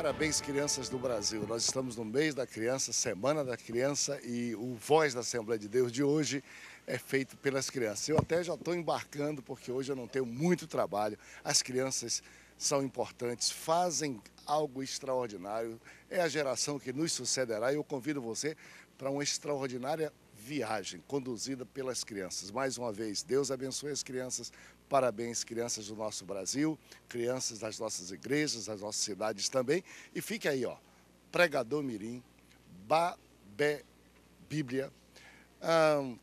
Parabéns, crianças do Brasil. Nós estamos no mês da criança, Semana da Criança, e o Voz da Assembleia de Deus de hoje é feito pelas crianças. Eu até já estou embarcando, porque hoje eu não tenho muito trabalho. As crianças são importantes, fazem algo extraordinário. É a geração que nos sucederá e eu convido você para uma extraordinária viagem conduzida pelas crianças. Mais uma vez, Deus abençoe as crianças. Parabéns, crianças do nosso Brasil, crianças das nossas igrejas, das nossas cidades também. E fique aí, ó, Pregador Mirim, Babé Bíblia,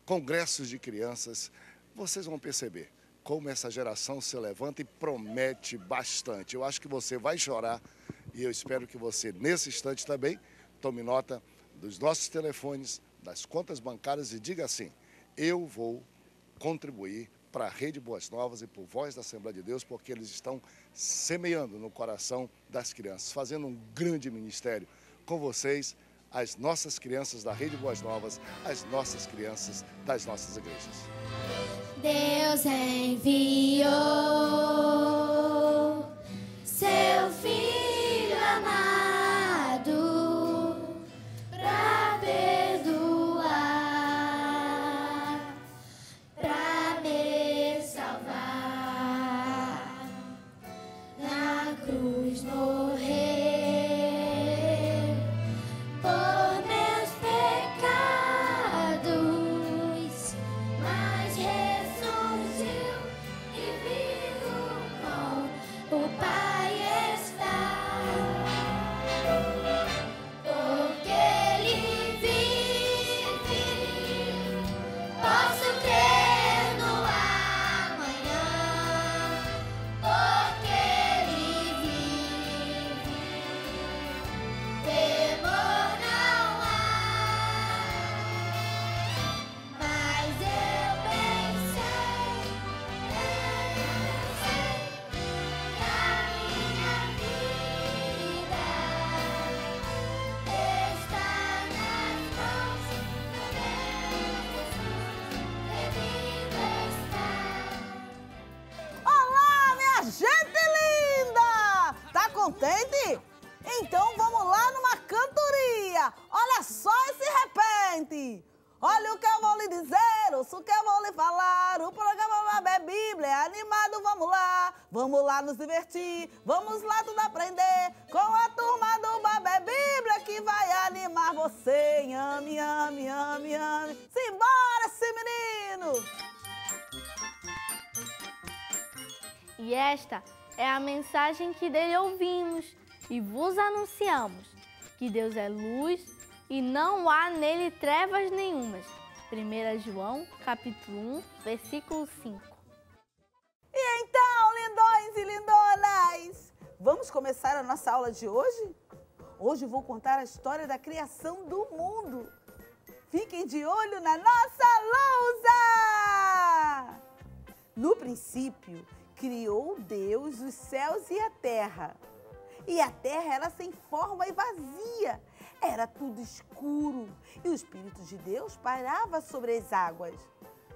congressos de crianças. Vocês vão perceber como essa geração se levanta e promete bastante. Eu acho que você vai chorar e eu espero que você, nesse instante também, tome nota dos nossos telefones, das contas bancárias e diga assim: eu vou contribuir para a Rede Boas Novas e por Voz da Assembleia de Deus, porque eles estão semeando no coração das crianças, fazendo um grande ministério com vocês, as nossas crianças da Rede Boas Novas, as nossas crianças das nossas igrejas. Deus enviou Só esse repente. Olha o que eu vou lhe dizer, ouça o que eu vou lhe falar. O programa Babé Bíblia é animado, vamos lá. Vamos lá nos divertir, vamos lá tudo aprender. Com a turma do Babé Bíblia que vai animar você. Ame, ame, ame, ame. Simbora, esse menino! E esta é a mensagem que dele ouvimos e vos anunciamos: que Deus é luz e não há nele trevas nenhumas. 1 João, capítulo 1, versículo 5. E então, lindões e lindonas, vamos começar a nossa aula de hoje? Hoje vou contar a história da criação do mundo. Fiquem de olho na nossa lousa! No princípio, criou Deus os céus e a terra. E a terra era sem forma e vazia. Era tudo escuro. E o Espírito de Deus pairava sobre as águas.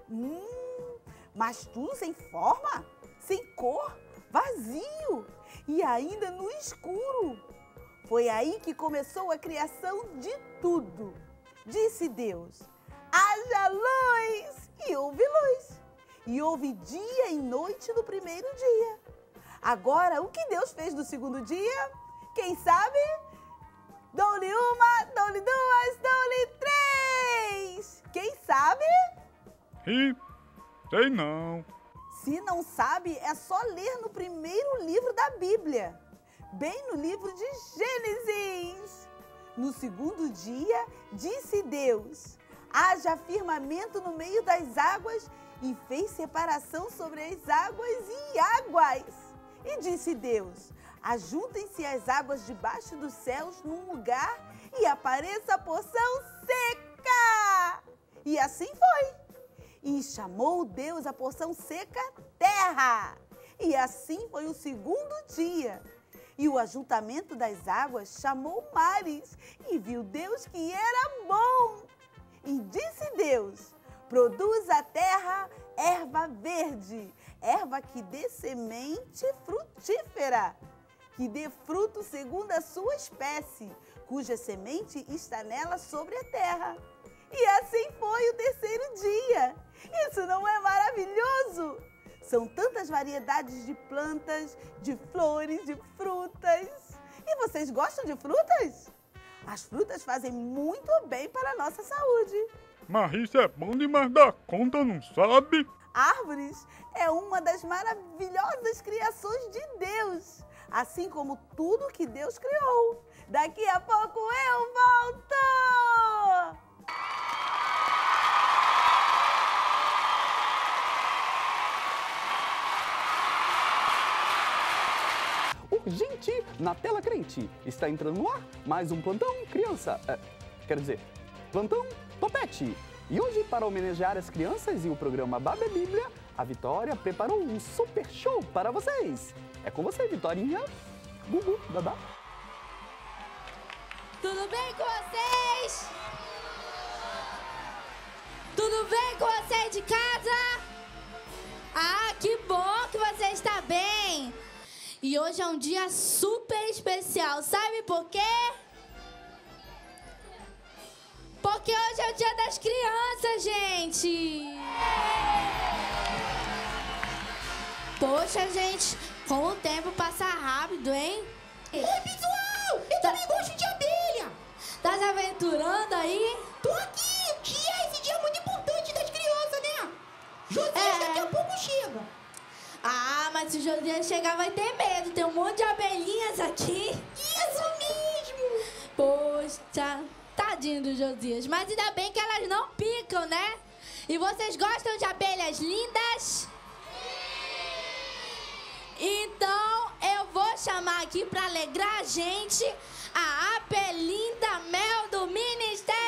Hum, mas tudo sem forma, sem cor, vazio e ainda no escuro. Foi aí que começou a criação de tudo. Disse Deus: haja luz! E houve luz. E houve dia e noite no primeiro dia. Agora, o que Deus fez no segundo dia? Quem sabe? Dou-lhe uma, dou-lhe duas, dou-lhe três. Quem sabe? Ih, sei não. Se não sabe, é só ler no primeiro livro da Bíblia, bem no livro de Gênesis. No segundo dia, disse Deus: haja firmamento no meio das águas e fez separação sobre as águas e águas. E disse Deus: ajuntem-se as águas debaixo dos céus num lugar e apareça a porção seca. E assim foi. E chamou Deus a porção seca terra. E assim foi o segundo dia. E o ajuntamento das águas chamou mares. E viu Deus que era bom. E disse Deus: produz a terra erva verde, erva que dê semente frutífera, que dê fruto segundo a sua espécie, cuja semente está nela sobre a terra. E assim foi o terceiro dia. Isso não é maravilhoso? São tantas variedades de plantas, de flores, de frutas. E vocês gostam de frutas? As frutas fazem muito bem para a nossa saúde. Mas isso é bom demais da conta, não sabe? Árvores é uma das maravilhosas criações de Deus, assim como tudo que Deus criou. Daqui a pouco eu volto! Urgente na tela crente. Está entrando no ar mais um plantão criança. É, quer dizer, plantão topete. E hoje, para homenagear as crianças e o programa Babe Bíblia, a Vitória preparou um super show para vocês. É com você, Vitorinha. Gugu, Dadá. Tudo bem com vocês? Tudo bem com você de casa? Ah, que bom que você está bem! E hoje é um dia super especial, sabe por quê? É o dia das crianças, gente! Poxa, gente, como o tempo passa rápido, hein? Oi, pessoal! Eu também gosto de abelha! Tá se aventurando aí? Tô aqui! O dia é esse dia muito importante das crianças, né? Josias É. daqui a pouco chega. Ah, mas se o Josias chegar vai ter medo. Tem um monte de abelhinhas aqui. Isso mesmo! Poxa, tadinho do Josias. Mas ainda bem que elas não picam, né? E vocês gostam de abelhas lindas? Então eu vou chamar aqui para alegrar a gente a Apelinda Mel do Ministério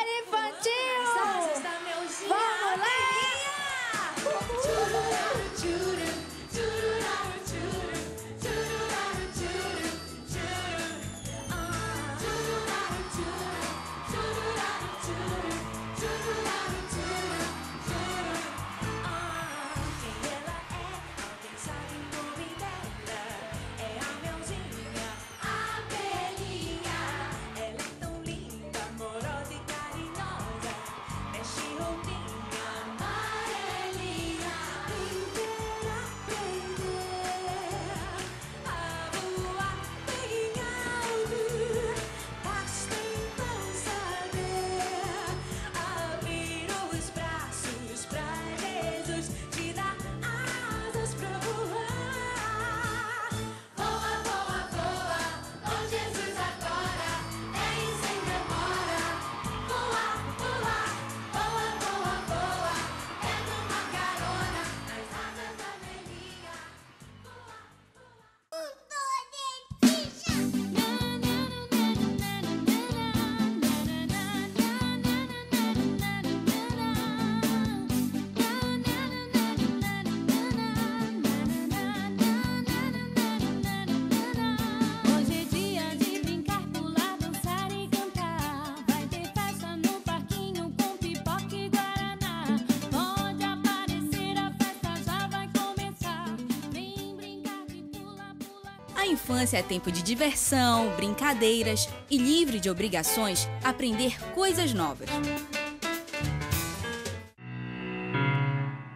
infância é tempo de diversão, brincadeiras e livre de obrigações, aprender coisas novas.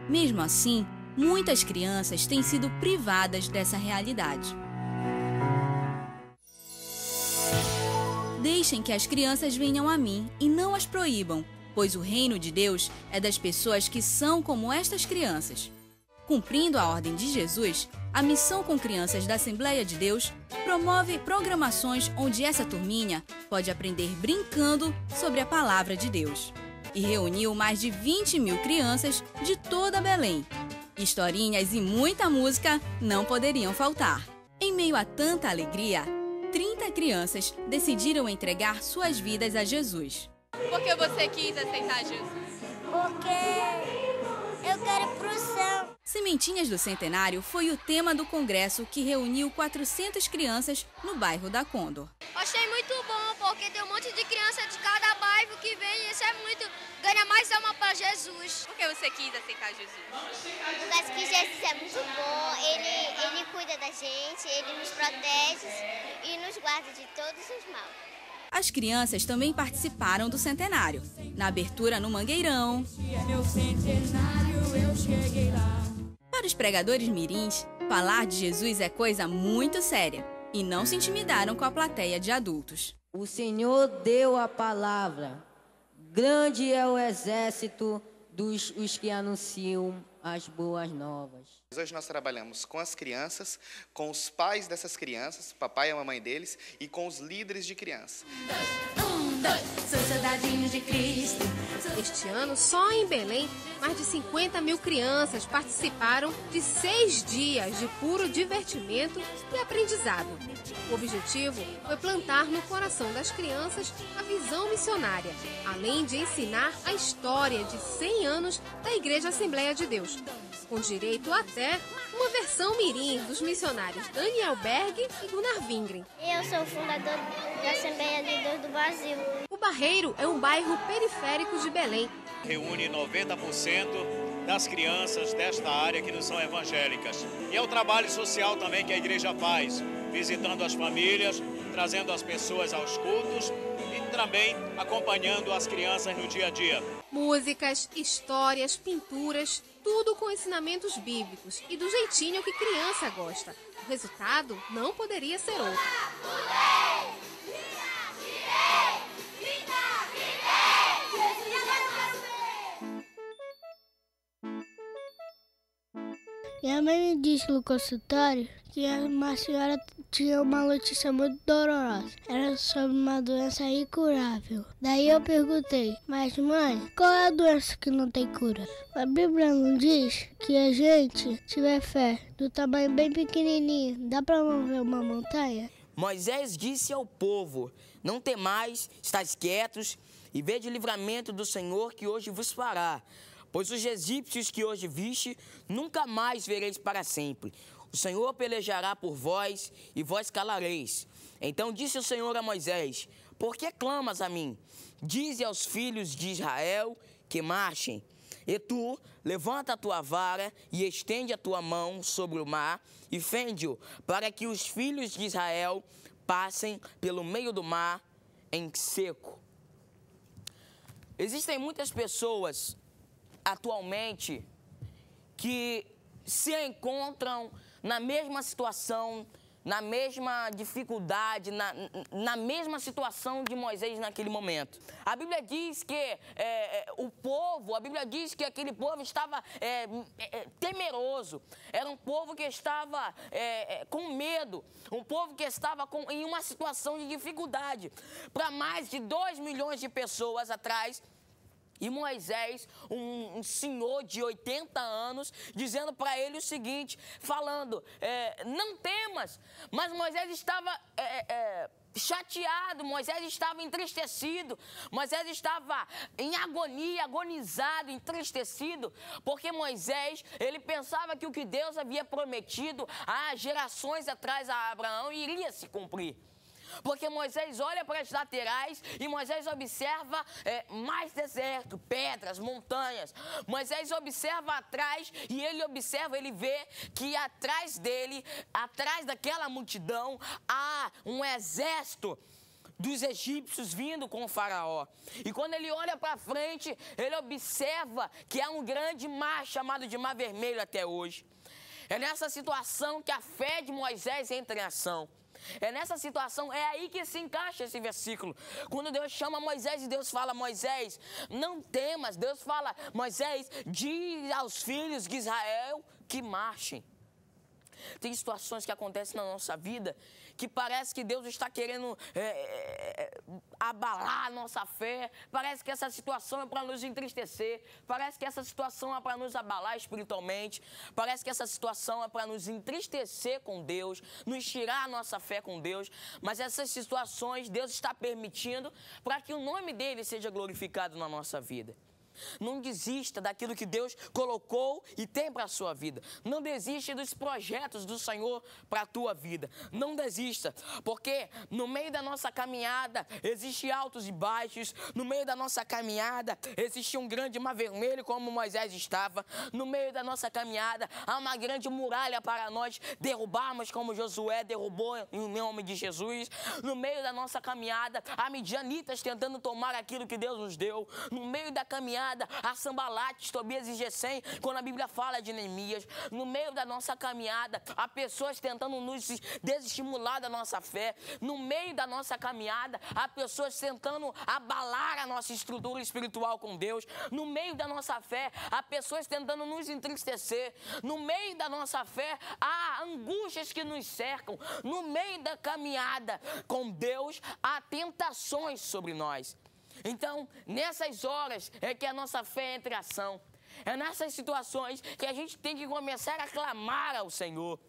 Mesmo assim, muitas crianças têm sido privadas dessa realidade. Deixem que as crianças venham a mim e não as proíbam, pois o reino de Deus é das pessoas que são como estas crianças. Cumprindo a ordem de Jesus, a Missão com Crianças da Assembleia de Deus promove programações onde essa turminha pode aprender brincando sobre a palavra de Deus. E reuniu mais de 20 mil crianças de toda Belém. Historinhas e muita música não poderiam faltar. Em meio a tanta alegria, 30 crianças decidiram entregar suas vidas a Jesus. Por que você quis aceitar Jesus? Porque eu quero ir pro céu. Sementinhas do Centenário foi o tema do congresso que reuniu 400 crianças no bairro da Condor. Achei muito bom, porque tem um monte de criança de cada bairro que vem e isso é muito. ganha mais alma para Jesus. Por que você quis aceitar Jesus? Porque que Jesus é muito bom, ele, ele cuida da gente, ele nos protege nos guarde de todos os maus. As crianças também participaram do centenário. Na abertura no Mangueirão. Para os pregadores mirins, falar de Jesus é coisa muito séria. E não se intimidaram com a plateia de adultos. O Senhor deu a palavra. Grande é o exército dos os que anunciam as boas novas. Hoje nós trabalhamos com as crianças, com os pais dessas crianças, papai e a mamãe deles, e com os líderes de criança. Dois, sou soldadinho de Cristo. Este ano, só em Belém, mais de 50 mil crianças participaram de seis dias de puro divertimento e aprendizado. O objetivo foi plantar no coração das crianças a visão missionária, além de ensinar a história de 100 anos da Igreja Assembleia de Deus, com direito até uma versão mirim dos missionários Daniel Berg e Gunnar Wingren. Eu sou o fundador da Assembleia de Deus do Brasil. Barreiro é um bairro periférico de Belém. reúne 90% das crianças desta área que não são evangélicas. E é o trabalho social também que a igreja faz, visitando as famílias, trazendo as pessoas aos cultos e também acompanhando as crianças no dia a dia. Músicas, histórias, pinturas, tudo com ensinamentos bíblicos e do jeitinho que criança gosta. O resultado não poderia ser outro. Minha mãe me disse no consultório que uma senhora tinha uma notícia muito dolorosa. Era sobre uma doença incurável. Daí eu perguntei, mas mãe, qual é a doença que não tem cura? A Bíblia não diz que a gente tiver fé do tamanho bem pequenininho, dá pra mover uma montanha? Moisés disse ao povo: Não temais, estáis quietos e vede o livramento do Senhor que hoje vos fará. Pois os egípcios que hoje viste, nunca mais vereis para sempre. O Senhor pelejará por vós e vós calareis. Então disse o Senhor a Moisés: Por que clamas a mim? Dize aos filhos de Israel que marchem. E tu, levanta a tua vara e estende a tua mão sobre o mar e fende-o, para que os filhos de Israel passem pelo meio do mar em seco. Existem muitas pessoas atualmente que se encontram na mesma situação, na mesma dificuldade, na, na mesma situação de Moisés naquele momento. A Bíblia diz que é, é, o povo, a Bíblia diz que aquele povo estava é, é, temeroso, era um povo que estava é, com medo, um povo que estava com, em uma situação de dificuldade. Para mais de 2 milhões de pessoas atrás, e Moisés, um, um senhor de 80 anos, dizendo para ele o seguinte, falando, é, não temas, mas Moisés estava é, é, chateado, Moisés estava entristecido, Moisés estava em agonia, agonizado, entristecido, porque Moisés, ele pensava que o que Deus havia prometido há gerações atrás a Abraão iria se cumprir. Porque Moisés olha para as laterais e Moisés observa é, mais deserto, pedras, montanhas. Moisés observa atrás e ele observa, ele vê que atrás dele, atrás daquela multidão, há um exército dos egípcios vindo com o faraó. E quando ele olha para frente, ele observa que há um grande mar chamado de Mar Vermelho até hoje. É nessa situação que a fé de Moisés entra em ação. É nessa situação, é aí que se encaixa esse versículo. Quando Deus chama Moisés e Deus fala, Moisés, não temas. Deus fala, Moisés, diz aos filhos de Israel que marchem. Tem situações que acontecem na nossa vida que parece que Deus está querendo é, é, abalar a nossa fé. Parece que essa situação é para nos entristecer. Parece que essa situação é para nos abalar espiritualmente. Parece que essa situação é para nos entristecer com Deus, nos tirar a nossa fé com Deus. Mas essas situações Deus está permitindo para que o nome dele seja glorificado na nossa vida. Não desista daquilo que Deus colocou e tem para a sua vida. Não desista dos projetos do Senhor para a tua vida. Não desista, porque no meio da nossa caminhada existe altos e baixos. No meio da nossa caminhada existe um grande mar vermelho como Moisés estava. No meio da nossa caminhada há uma grande muralha para nós derrubarmos como Josué derrubou em nome de Jesus. No meio da nossa caminhada há midianitas tentando tomar aquilo que Deus nos deu. No meio da caminhada há sambalates, Tobias e Gesem, quando a Bíblia fala de Neemias. No meio da nossa caminhada há pessoas tentando nos desestimular da nossa fé. No meio da nossa caminhada há pessoas tentando abalar a nossa estrutura espiritual com Deus. No meio da nossa fé há pessoas tentando nos entristecer. No meio da nossa fé há angústias que nos cercam. No meio da caminhada com Deus há tentações sobre nós. Então, nessas horas é que a nossa fé entra em ação. É nessas situações que a gente tem que começar a clamar ao Senhor.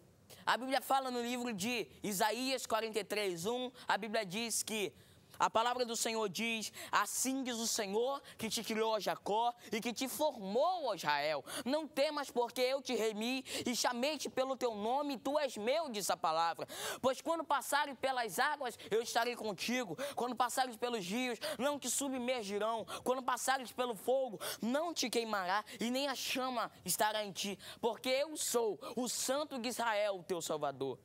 A Bíblia fala no livro de Isaías 43, 1, a Bíblia diz que a palavra do Senhor diz: Assim diz o Senhor que te criou, ó Jacó, e que te formou, ó Israel. Não temas, porque eu te remi e chamei-te pelo teu nome, tu és meu, diz a palavra. Pois quando passares pelas águas, eu estarei contigo. Quando passares pelos rios, não te submergirão. Quando passares pelo fogo, não te queimará, e nem a chama estará em ti. Porque eu sou o Santo de Israel, teu Salvador.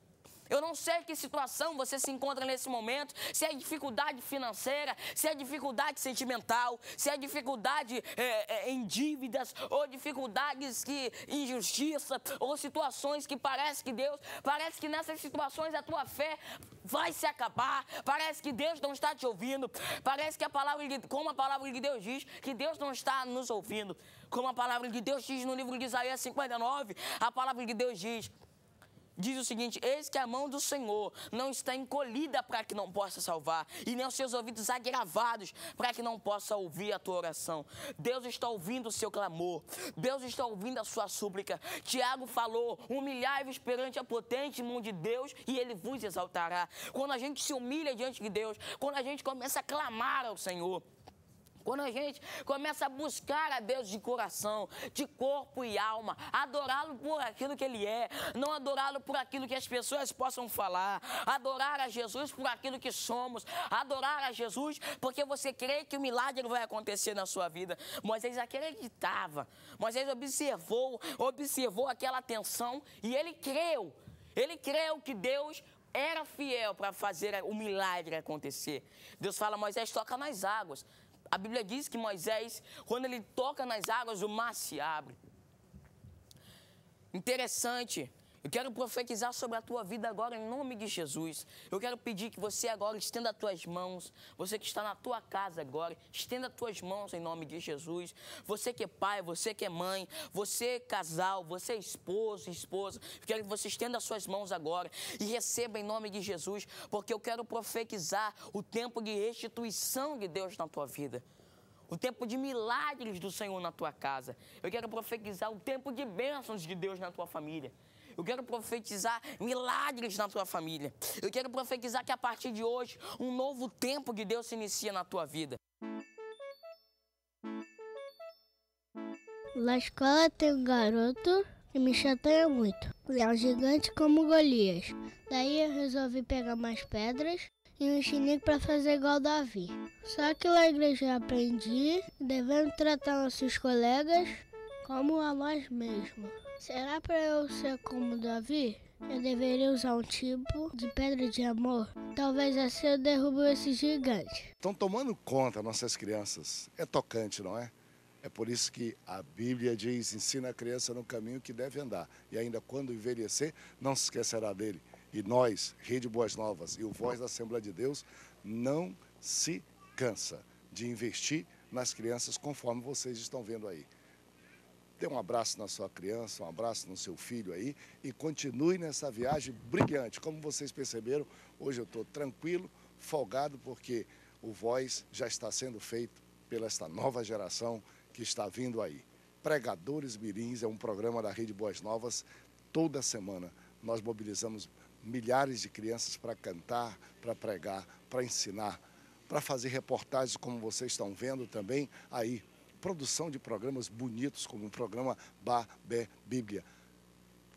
Eu não sei que situação você se encontra nesse momento, se é dificuldade financeira, se é dificuldade sentimental, se é dificuldade é, é, em dívidas, ou dificuldades que injustiça, ou situações que parece que Deus, parece que nessas situações a tua fé vai se acabar, parece que Deus não está te ouvindo, parece que a palavra, como a palavra de Deus diz, que Deus não está nos ouvindo, como a palavra de Deus diz no livro de Isaías 59, a palavra de Deus diz, Diz o seguinte: Eis que a mão do Senhor não está encolhida para que não possa salvar, e nem os seus ouvidos agravados para que não possa ouvir a tua oração. Deus está ouvindo o seu clamor, Deus está ouvindo a sua súplica. Tiago falou: humilhai-vos perante a potente mão de Deus, e ele vos exaltará. Quando a gente se humilha diante de Deus, quando a gente começa a clamar ao Senhor. Quando a gente começa a buscar a Deus de coração, de corpo e alma, adorá-lo por aquilo que Ele é, não adorá-lo por aquilo que as pessoas possam falar, adorar a Jesus por aquilo que somos, adorar a Jesus porque você crê que o milagre vai acontecer na sua vida. Moisés acreditava, Moisés observou, observou aquela tensão e ele creu, ele creu que Deus era fiel para fazer o milagre acontecer. Deus fala, Moisés, toca nas águas. A Bíblia diz que Moisés, quando ele toca nas águas, o mar se abre. Interessante. Eu quero profetizar sobre a tua vida agora em nome de Jesus. Eu quero pedir que você agora estenda as tuas mãos. Você que está na tua casa agora, estenda as tuas mãos em nome de Jesus. Você que é pai, você que é mãe, você casal, você é esposo, esposa. Eu quero que você estenda as suas mãos agora e receba em nome de Jesus, porque eu quero profetizar o tempo de restituição de Deus na tua vida. O tempo de milagres do Senhor na tua casa. Eu quero profetizar o tempo de bênçãos de Deus na tua família. Eu quero profetizar milagres na tua família. Eu quero profetizar que a partir de hoje, um novo tempo de Deus se inicia na tua vida. Na escola tem um garoto que me chateia muito. Ele é um gigante como Golias. Daí eu resolvi pegar mais pedras e um chinique para fazer igual Davi. Só que na igreja eu aprendi devemos tratar nossos colegas como a nós mesmos. Será para eu ser como Davi? Eu deveria usar um tipo de pedra de amor. Talvez assim eu derrubo esse gigante. Estão tomando conta nossas crianças. É tocante, não é? É por isso que a Bíblia diz: ensina a criança no caminho que deve andar. E ainda quando envelhecer, não se esquecerá dele. E nós, Rede Boas Novas e o Voz da Assembleia de Deus, não se cansa de investir nas crianças conforme vocês estão vendo aí. Dê um abraço na sua criança, um abraço no seu filho aí e continue nessa viagem brilhante. Como vocês perceberam, hoje eu estou tranquilo, folgado, porque o Voz já está sendo feito pela esta nova geração que está vindo aí. Pregadores Mirins é um programa da Rede Boas Novas. Toda semana nós mobilizamos milhares de crianças para cantar, para pregar, para ensinar, para fazer reportagens como vocês estão vendo também aí produção de programas bonitos, como o programa Babé Bíblia.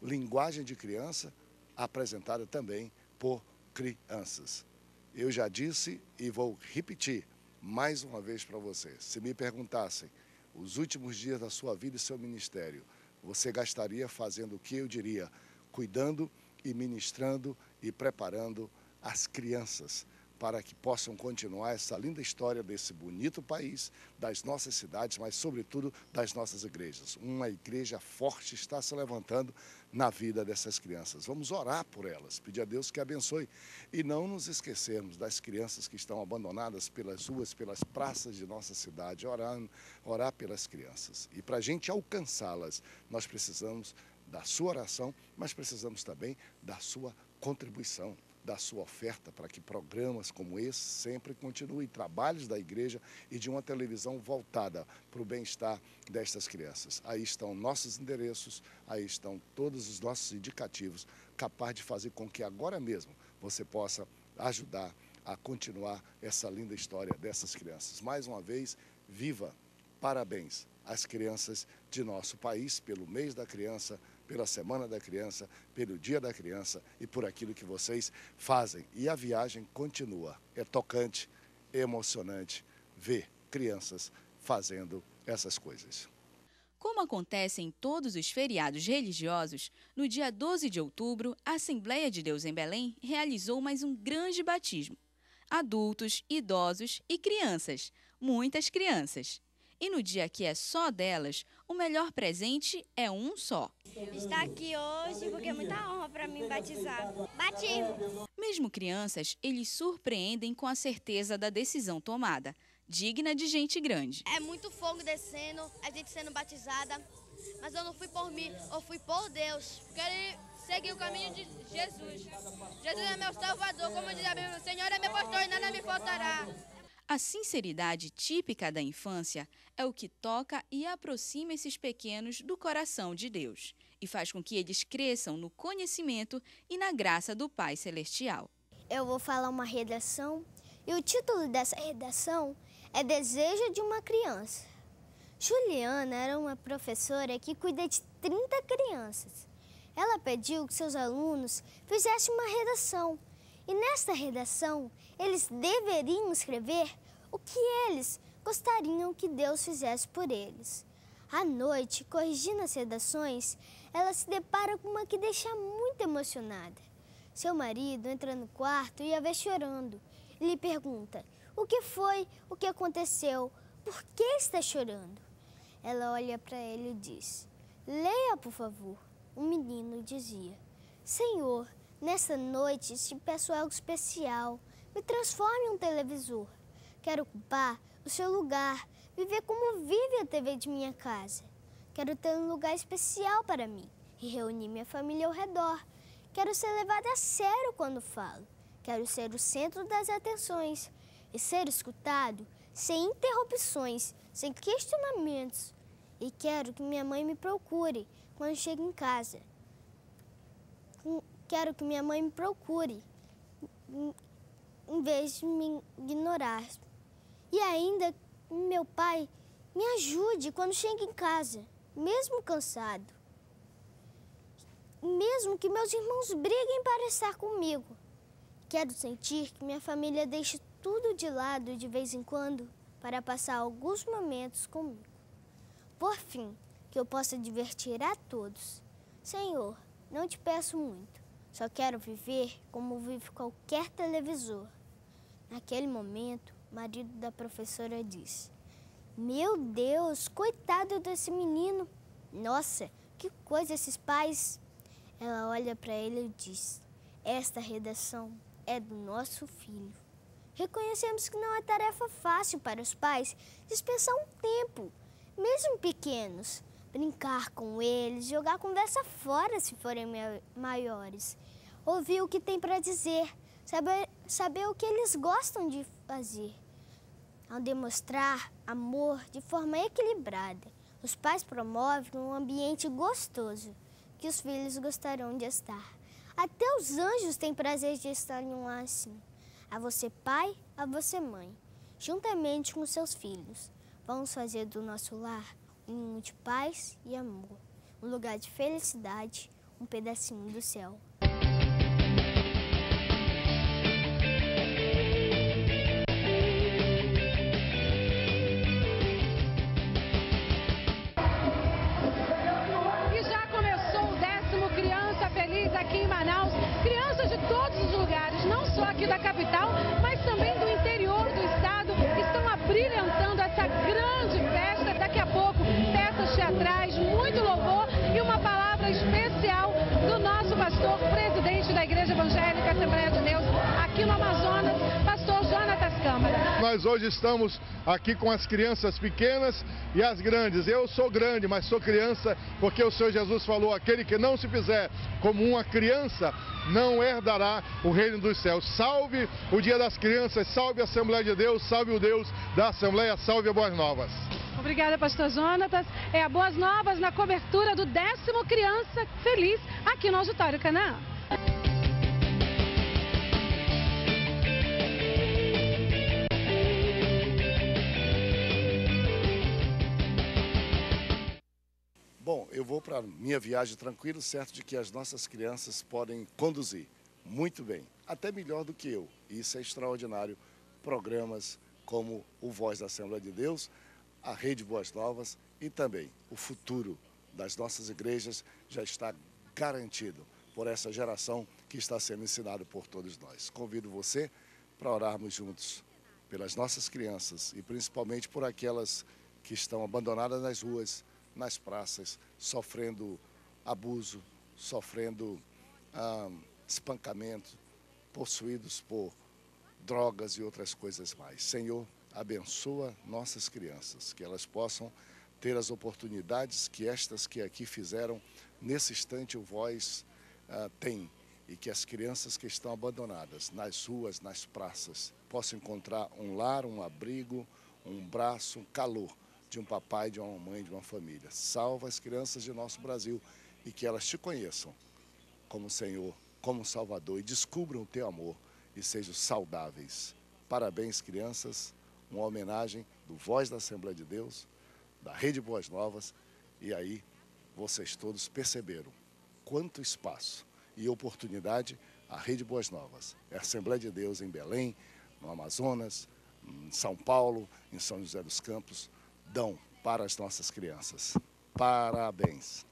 Linguagem de criança, apresentada também por crianças. Eu já disse e vou repetir mais uma vez para você. Se me perguntassem os últimos dias da sua vida e seu ministério, você gastaria fazendo o que eu diria? Cuidando e ministrando e preparando as crianças para que possam continuar essa linda história desse bonito país, das nossas cidades, mas, sobretudo, das nossas igrejas. Uma igreja forte está se levantando na vida dessas crianças. Vamos orar por elas, pedir a Deus que abençoe e não nos esquecermos das crianças que estão abandonadas pelas ruas, pelas praças de nossa cidade, orar, orar pelas crianças. E para a gente alcançá-las, nós precisamos da sua oração, mas precisamos também da sua contribuição da sua oferta para que programas como esse sempre continuem, trabalhos da igreja e de uma televisão voltada para o bem-estar destas crianças. Aí estão nossos endereços, aí estão todos os nossos indicativos, capaz de fazer com que agora mesmo você possa ajudar a continuar essa linda história dessas crianças. Mais uma vez, viva! Parabéns às crianças de nosso país pelo mês da criança, pela Semana da Criança, pelo Dia da Criança e por aquilo que vocês fazem. E a viagem continua. É tocante, é emocionante ver crianças fazendo essas coisas. Como acontece em todos os feriados religiosos, no dia 12 de outubro, a Assembleia de Deus em Belém realizou mais um grande batismo. Adultos, idosos e crianças, muitas crianças. E no dia que é só delas, o melhor presente é um só. Estar aqui hoje porque é muita honra para mim batizar. Batismo. Mesmo crianças, eles surpreendem com a certeza da decisão tomada, digna de gente grande. É muito fogo descendo, a gente sendo batizada. Mas eu não fui por mim, eu fui por Deus. Quero seguir o caminho de Jesus. Jesus é meu salvador, como diz a Bíblia. O Senhor é meu pastor e nada me faltará. A sinceridade típica da infância é o que toca e aproxima esses pequenos do coração de Deus e faz com que eles cresçam no conhecimento e na graça do Pai Celestial. Eu vou falar uma redação e o título dessa redação é Desejo de uma Criança. Juliana era uma professora que cuida de 30 crianças. Ela pediu que seus alunos fizessem uma redação e nesta redação eles deveriam escrever o que eles gostariam que Deus fizesse por eles. À noite, corrigindo as redações, ela se depara com uma que deixa muito emocionada. Seu marido entra no quarto e a vê chorando. E lhe pergunta: O que foi? O que aconteceu? Por que está chorando? Ela olha para ele e diz: Leia, por favor. O menino dizia: Senhor, nessa noite te peço algo especial. Me transforme em um televisor. Quero ocupar o seu lugar, viver como vive a TV de minha casa. Quero ter um lugar especial para mim e reunir minha família ao redor. Quero ser levada a sério quando falo. Quero ser o centro das atenções e ser escutado sem interrupções, sem questionamentos. E quero que minha mãe me procure quando chego em casa. Quero que minha mãe me procure em- vez de me ignorar. E ainda meu pai me ajude quando chego em casa, mesmo cansado. Mesmo que meus irmãos briguem para estar comigo. Quero sentir que minha família deixe tudo de lado de vez em quando para passar alguns momentos comigo. Por fim, que eu possa divertir a todos. Senhor, não te peço muito, só quero viver como vive qualquer televisor. Naquele momento, o marido da professora disse: Meu Deus, coitado desse menino. Nossa, que coisa esses pais. Ela olha para ele e diz: Esta redação é do nosso filho. Reconhecemos que não é tarefa fácil para os pais dispensar um tempo, mesmo pequenos, brincar com eles, jogar conversa fora se forem ma- maiores, ouvir o que tem para dizer, saber, saber o que eles gostam de fazer. Ao demonstrar amor de forma equilibrada, os pais promovem um ambiente gostoso que os filhos gostarão de estar. Até os anjos têm prazer de estar em um lar assim. A você pai, a você mãe, juntamente com seus filhos. Vamos fazer do nosso lar um mundo de paz e amor, um lugar de felicidade, um pedacinho do céu. Aqui em Manaus. Crianças de todos os lugares, não só aqui da capital, teatrais, muito louvor e uma palavra especial do nosso pastor, presidente da Igreja Evangélica Assembleia de Câmara. Nós hoje estamos aqui com as crianças pequenas e as grandes. Eu sou grande, mas sou criança porque o Senhor Jesus falou: aquele que não se fizer como uma criança não herdará o reino dos céus. Salve o Dia das Crianças, salve a Assembleia de Deus, salve o Deus da Assembleia, salve a Boas Novas. Obrigada, pastor Jonatas. É a Boas Novas na cobertura do décimo Criança Feliz aqui no Auditório Canaã. Bom, eu vou para minha viagem tranquilo, certo de que as nossas crianças podem conduzir muito bem, até melhor do que eu. Isso é extraordinário. Programas como o Voz da Assembleia de Deus, a Rede Boas Novas e também o futuro das nossas igrejas já está garantido por essa geração que está sendo ensinada por todos nós. Convido você para orarmos juntos pelas nossas crianças e principalmente por aquelas que estão abandonadas nas ruas, nas praças, sofrendo abuso, sofrendo ah, espancamento, possuídos por drogas e outras coisas mais. Senhor, abençoa nossas crianças, que elas possam ter as oportunidades que estas que aqui fizeram, nesse instante o Voz ah, tem, e que as crianças que estão abandonadas nas ruas, nas praças, possam encontrar um lar, um abrigo, um braço, um calor de um papai, de uma mãe, de uma família. Salva as crianças de nosso Brasil e que elas te conheçam como Senhor, como Salvador e descubram o teu amor e sejam saudáveis. Parabéns, crianças. Uma homenagem do Voz da Assembleia de Deus, da Rede Boas Novas. E aí, vocês todos perceberam quanto espaço e oportunidade a Rede Boas Novas, é a Assembleia de Deus em Belém, no Amazonas, em São Paulo, em São José dos Campos, dão para as nossas crianças. Parabéns.